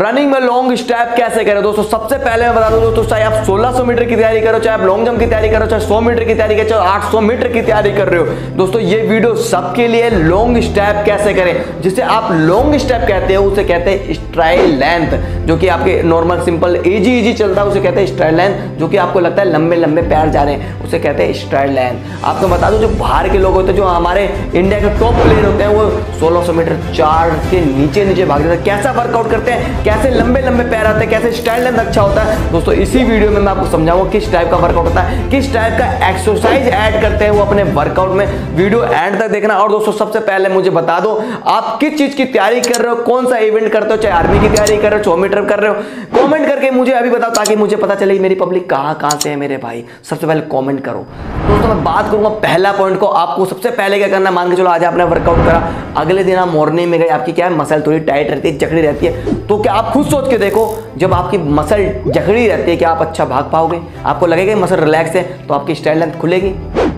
Running में long step कैसे करें? दोस्तों, सबसे पहले मैं बता दूँ, दोस्तों, चाहे आप 1600 मीटर की तैयारी करो चाहे आप लॉन्ग जंप की तैयारी करो चाहे 100 मीटर की तैयारी करो चाहे 800 मीटर की तैयारी कर रहे हो, दोस्तों, ये वीडियो सबके लिए लॉन्ग स्टेप कैसे करें? जिसे आप लॉन्ग स्टेप कहते हो, उसे कहते हैं स्ट्राइल लेंथ जो कि आपके नॉर्मल सिंपल इजी इजी चलता है, उसे कहते हैं स्ट्राइल लेंथ जो कि आपको लगता है लंबे लंबे पैर जा रहे हैं, उसे कहते हैं स्ट्राइल लेंथ आपको बता दो, जो बाहर के लोग होते हैं, जो हमारे इंडिया के टॉप प्लेयर होते हैं, वो सोलह मीटर चार के नीचे नीचे भाग जाते हैं कैसा वर्कआउट करते हैं? कैसे लंबे लंबे पैर आते हैं, कैसे स्टाइल लेंथ अच्छा होता है। दोस्तों, इसी वीडियो में मैं आपको समझाऊँगा किस टाइप का वर्कआउट होता है, किस टाइप का एक्सरसाइज ऐड करते हैं वो अपने वर्कआउट में। वीडियो एंड तक देखना। और दोस्तों, सबसे पहले मुझे बता दो, आप किस चीज़ की तैयारी कर रहे हो, कौन सा इवेंट करते हो, चाहे आर्मी की तैयारी कर रहे हो सौ मीटर कर रहे हो। कॉमेंट करके मुझे अभी बताओ, ताकि मुझे पता चले मेरी पब्लिक कहाँ कहाँ से है मेरे भाई। सबसे पहले कॉमेंट करो। दोस्तों, मैं बात करूँगा पहला पॉइंट को। आपको सबसे पहले क्या करना मान के चलो आज आपने वर्कआउट करा। अगले दिन आप मॉर्निंग में गए, आपकी क्या है मसल थोड़ी टाइट रहती है, जकड़ी रहती है। तो क्या आप खुद सोच के देखो, जब आपकी मसल जकड़ी रहती है कि आप अच्छा भाग पाओगे, आपको लगेगा मसल रिलैक्स है तो आपकी स्टाइल लेंथ खुलेगी?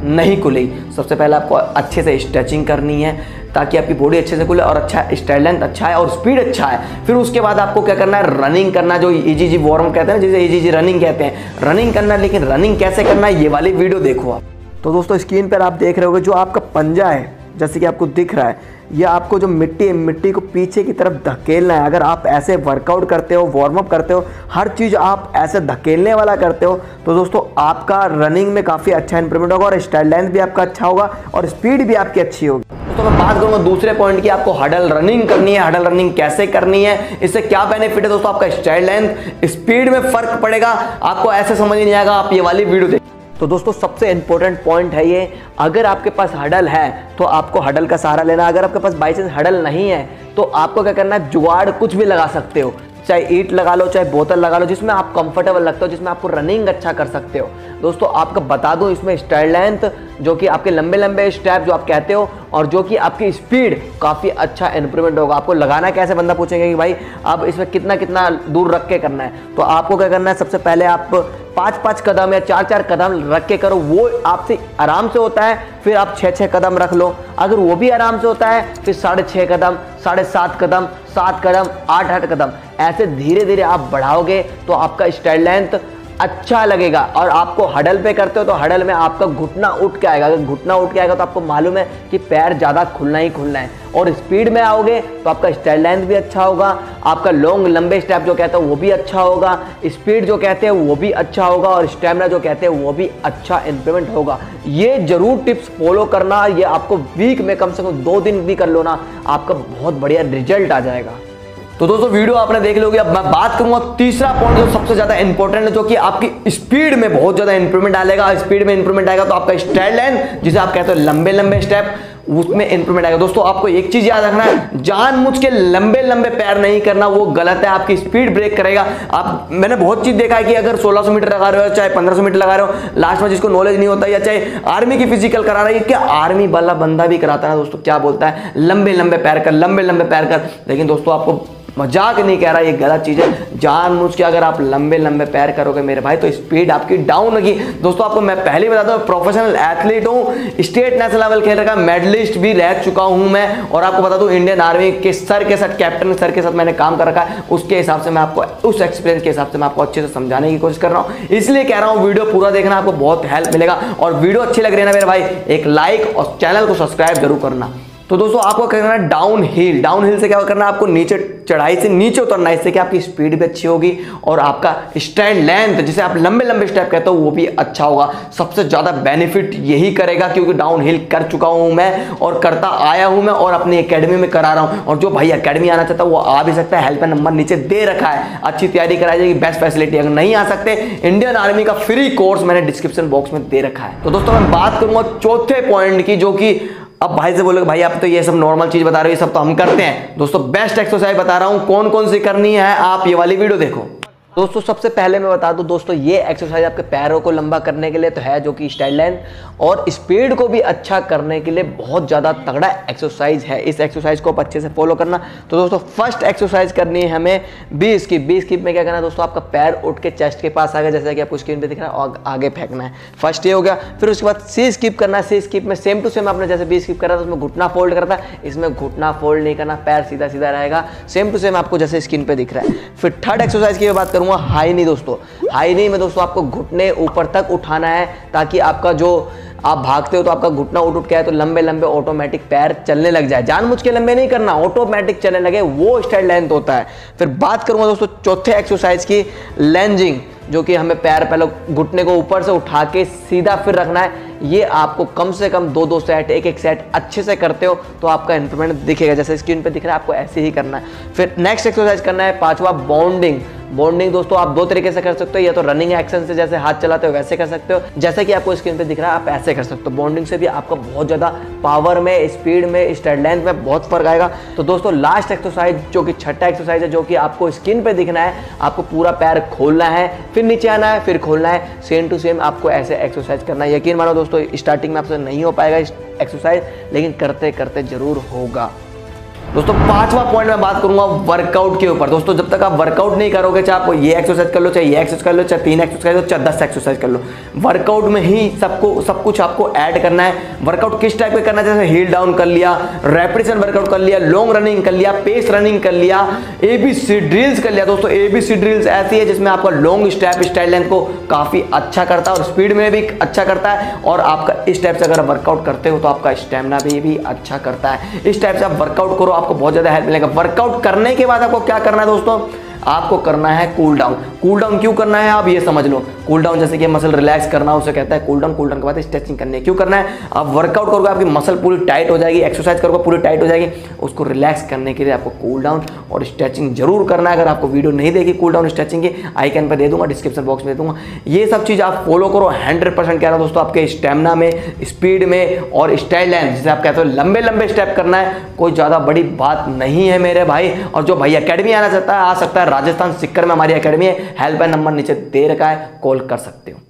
नहीं खुलेगी। सबसे पहले आपको अच्छे से स्ट्रेचिंग करनी है, ताकि आपकी बॉडी अच्छे से खुले और अच्छा स्टाइल लेंथ अच्छा है और स्पीड अच्छा है। फिर उसके बाद आपको क्या करना है? रनिंग करना, जो इजी जी वॉर्म कहते हैं जिसे इजी जी रनिंग कहते हैं। रनिंग करना, लेकिन रनिंग कैसे करना है, ये वाली वीडियो देखो आप। तो दोस्तों स्क्रीन पर आप देख रहे होगे, जो आपका पंजा है, जैसे कि आपको दिख रहा है या आपको जो मिट्टी है, मिट्टी को पीछे की तरफ़ धकेलना है। अगर आप ऐसे वर्कआउट करते हो वार्म अप करते हो, हर चीज़ आप ऐसे धकेलने वाला करते हो तो दोस्तों आपका रनिंग में काफ़ी अच्छा इंप्रूवमेंट होगा और स्टाइल लेंथ भी आपका अच्छा होगा और स्पीड भी आपकी अच्छी होगी। दोस्तों, मैं बात करूँगा दूसरे पॉइंट की, आपको हडल रनिंग करनी है हडल रनिंग कैसे करनी है, इससे क्या बेनिफिट है दोस्तों आपका स्टाइल लेंथ स्पीड में फ़र्क पड़ेगा, आपको ऐसे समझ नहीं आएगा, आप ये वाली वीडियो देख तो दोस्तों, सबसे इंपॉर्टेंट पॉइंट है ये, अगर आपके पास हडल है तो आपको हडल का सहारा लेना अगर आपके पास बाई चांस हडल नहीं है तो आपको क्या करना है, जुगाड़ कुछ भी लगा सकते हो। चाहे ईट लगा लो, चाहे बोतल लगा लो, जिसमें आप कंफर्टेबल लगते हो, जिसमें आपको रनिंग अच्छा कर सकते हो। दोस्तों, आपको बता दूँ, इसमें स्टाइल लेंथ जो कि आपके लंबे लंबे स्टेप जो आप कहते हो और जो कि आपकी स्पीड काफ़ी अच्छा इंप्रूवमेंट होगा। आपको लगाना कैसे, बंदा पूछेंगे कि भाई अब इसमें कितना कितना दूर रख के करना है। तो आपको क्या करना है, सबसे पहले आप पाँच पाँच कदम या चार चार कदम रख के करो। वो आपसे आराम से होता है, फिर आप छः छः कदम रख लो। अगर वो भी आराम से होता है, फिर साढ़े छः कदम, साढ़े सात कदम सात कदम आठ आठ कदम। ऐसे धीरे धीरे आप बढ़ाओगे तो आपका स्टाइल लेंथ अच्छा लगेगा और आपको हडल पे करते हो तो हडल में आपका घुटना उठ के आएगा। अगर घुटना उठ के आएगा तो आपको मालूम है कि पैर ज़्यादा खुलना ही खुलना है। और स्पीड में आओगे तो आपका स्टाइल लेंथ भी अच्छा होगा, आपका लॉन्ग लंबे स्टेप जो कहते हैं वो भी अच्छा होगा, स्पीड जो कहते हैं वो भी अच्छा होगा और स्टेमिना जो कहते हैं वो भी अच्छा इंप्रूवमेंट होगा। ये ज़रूर टिप्स फॉलो करना, ये आपको वीक में कम से कम दो दिन भी कर लो ना, आपका बहुत बढ़िया रिज़ल्ट आ जाएगा। तो दोस्तों, वीडियो आपने देख लोगे। अब मैं बात करूँगा तीसरा पॉइंट जो सबसे ज़्यादा इंपॉर्टेंट है, जो कि आपकी स्पीड में बहुत ज़्यादा इंप्रूवमेंट आएगा। स्पीड में इंप्रूवमेंट आएगा तो आपका स्टाइल लेंथ जिसे आप कहते हो लंबे लंबे स्टेप उसमें इंप्रूवमेंट आएगा। दोस्तों, आपको एक चीज़ याद रखना है जान मुझ के लंबे लंबे पैर नहीं करना, वो गलत है, आपकी स्पीड ब्रेक करेगा। आप, मैंने बहुत चीज़ देखा है कि अगर 1600 मीटर लगा रहे हो, चाहे 1500 मीटर लगा रहे हो लास्ट में जिसको नॉलेज नहीं होता या चाहे आर्मी की फ़िज़िकल करा रहा है, क्या आर्मी वाला बंदा भी कराता है दोस्तों? क्या बोलता है? लंबे लंबे पैर कर लंबे लंबे पैर कर। लेकिन दोस्तों, आपको मज़ाक नहीं कह रहा, ये गलत चीज़ है। जान मुझ के अगर आप लंबे लंबे पैर करोगे मेरे भाई तो स्पीड आपकी डाउन होगी। दोस्तों, आपको मैं पहले बताता हूँ प्रोफेशनल एथलीट हूँ स्टेट नेशनल लेवल खेल रखा मेडलिस्ट भी रह चुका हूँ मैं। और आपको बता दूँ इंडियन आर्मी के सर के साथ कैप्टन सर के साथ मैंने काम कर रखा है। उसके हिसाब से मैं आपको, उस एक्सपीरियंस के हिसाब से मैं आपको अच्छे से समझाने की कोशिश कर रहा हूँ। इसलिए कह रहा हूँ वीडियो पूरा देखना, आपको बहुत हेल्प मिलेगा। और वीडियो अच्छी लग रही है ना मेरे भाई, एक लाइक और चैनल को सब्सक्राइब ज़रूर करना। तो दोस्तों, आपको करना है? डाउन हिल डाउन हिल से क्या करना है आपको? नीचे चढ़ाई से नीचे उतरना है, इससे कि आपकी स्पीड भी अच्छी होगी और आपका स्टैंड लेंथ जिसे आप लंबे लंबे स्टेप कहते हो, वो भी अच्छा होगा। सबसे ज़्यादा बेनिफिट यही करेगा क्योंकि डाउन हिल कर चुका हूँ मैं और करता आया हूँ मैं और अपनी अकेडमी में करा रहा हूँ। और जो भाई अकेडमी आना चाहता है, वो आ भी सकता है। हेल्प नंबर नीचे दे रखा है। अच्छी तैयारी कराई जाएगी बेस्ट फैसिलिटी अगर नहीं आ सकते इंडियन आर्मी का फ्री कोर्स मैंने डिस्क्रिप्शन बॉक्स में दे रखा है। तो दोस्तों, मैं बात करूँगा चौथे पॉइंट की, जो कि अब भाई से बोलोगे भाई, आप तो ये सब नॉर्मल चीज़ बता रहे हो, ये सब तो हम करते हैं। दोस्तों बेस्ट एक्सरसाइज बता रहा हूँ कौन कौन सी करनी है, आप ये वाली वीडियो देखो। दोस्तों, सबसे पहले मैं बता दूँ, दोस्तों, ये एक्सरसाइज आपके पैरों को लंबा करने के लिए तो है जो कि स्टाइल लाइन और स्पीड को भी अच्छा करने के लिए बहुत ज़्यादा तगड़ा एक्सरसाइज है। इस एक्सरसाइज को आप अच्छे से फॉलो करना। तो दोस्तों फ़र्स्ट एक्सरसाइज करनी है हमें बी स्किप बी स्किप में क्या करना है दोस्तों, आपका पैर उठ के चेस्ट के पास आ गया, जैसे कि आपको स्क्रीन पर दिख रहा है और आगे फेंकना है। फ़र्स्ट ये हो गया, फिर उसके बाद सी स्किप करना है। सी स्किप में सेम टू सेम आपने जैसे बी स्किप करा था, उसमें घुटना फोल्ड करता है। इसमें घुटना फोल्ड नहीं करना, पैर सीधा सीधा रहेगा। सेम टू सेम आपको जैसे स्क्रीन पर दिख रहा है। फिर थर्ड एक्सरसाइज की बात करूँगा। हाई नहीं दोस्तों। हाई नहीं, में दोस्तों आपको घुटने ऊपर तक उठाना है ताकि आपका जो आप भागते हो तो आपका घुटना उठ उठ के है तो लंबे लंबे ऑटोमेटिक पैर चलने लग जाए। जानबूझ के लंबे नहीं करना ऑटोमेटिक चलने लगे, वो स्टाइल लेंथ होता है। फिर बात करूँगा दोस्तों चौथे एक्सरसाइज की लेंजिंग जो कि हमें पैर पहले घुटने को ऊपर से उठा के सीधा फिर रखना है। ये आपको कम से कम दो दो सेट एक एक सेट अच्छे से करते हो तो आपका इंप्रूवमेंट दिखेगा। जैसे स्क्रीन पे दिख रहा है, आपको ऐसे ही करना है। फिर नेक्स्ट एक्सरसाइज करना है, पांचवा बॉन्डिंग बॉन्डिंग दोस्तों, आप दो तरीके से कर सकते हो, या तो रनिंग एक्शन से जैसे हाथ चलाते हो, वैसे कर सकते हो। जैसे कि आपको स्क्रीन पे दिख रहा है, आप ऐसे कर सकते हो। बॉन्डिंग से भी आपका बहुत ज़्यादा पावर में स्पीड में स्टेड लेंथ में बहुत फ़र्क आएगा। तो दोस्तों लास्ट एक्सरसाइज जो कि छठा एक्सरसाइज है, जो कि आपको स्किन पे दिखना है, आपको पूरा पैर खोलना है, फिर नीचे आना है, फिर खोलना है। सेम टू सेम आपको ऐसे एक्सरसाइज करना है। यकीन मानो दोस्तों स्टार्टिंग में आपसे नहीं हो पाएगा एक्सरसाइज लेकिन करते करते ज़रूर होगा। दोस्तों पांचवा पॉइंट मैं बात करूँगा वर्कआउट के ऊपर। दोस्तों जब तक आप वर्कआउट नहीं करोगे चाहे आप ये एक्सरसाइज कर लो चाहे ये एक्सरसाइज कर लो चाहे तीन एक्सरसाइज हो चाहे दस एक्सरसाइज कर लो वर्कआउट में ही सबको सब कुछ आपको ऐड करना है। वर्कआउट किस टाइप का करना है? जैसे हील डाउन कर लिया रेपिटेशन वर्कआउट कर लिया लॉन्ग रनिंग कर लिया पेस रनिंग कर लिया एबीसी ड्रिल्स कर लिया। दोस्तों एबीसी ड्रिल्स ऐसी है जिसमें आपका लॉन्ग स्टेप स्टाइल लेंथ को काफ़ी अच्छा करता है और स्पीड में भी अच्छा करता है। और आपका इस टाइप से अगर वर्कआउट करते हो तो आपका स्टेमिना भी, भी अच्छा करता है। इस टाइप से आप वर्कआउट करो आपको बहुत ज़्यादा हेल्प मिलेगा। वर्कआउट करने के बाद आपको क्या करना है दोस्तों? आपको करना है कूल डाउन कूल डाउन क्यों करना है? आप ये समझ लो। कूल डाउन जैसे कि मसल रिलैक्स करना, उसे कहता है कूल डाउन कूल डाउन के बाद स्ट्रेचिंग करनी। क्यों करना है? आप वर्कआउट करोगे, आपकी मसल पूरी टाइट हो जाएगी एक्सरसाइज करोगे, पूरी टाइट हो जाएगी। उसको रिलैक्स करने के लिए आपको कूल डाउन और स्ट्रेचिंग ज़रूर करना है। अगर आपको वीडियो नहीं देगी कूल डाउन स्ट्रेचिंग की आई कैन पर दे दूँगा डिस्क्रिप्शन बॉक्स में दे दूँगा। ये सब चीज़ आप फॉलो करो हंड्रेड परसेंट कह रहा हूँ दोस्तों, आपके स्टेमिना में स्पीड में और स्टाइल लाइन जिसे आप कहते हो लंबे लंबे स्टेप करना है। कोई ज़्यादा बड़ी बात नहीं है मेरे भाई। और जो भाई अकेडमी आना चाहता है, आ सकता है। राजस्थान, सिक्कर में हमारी अकेडमी है। हेल्पलाइन नंबर नीचे दे रखा है। कॉल कर सकते हो।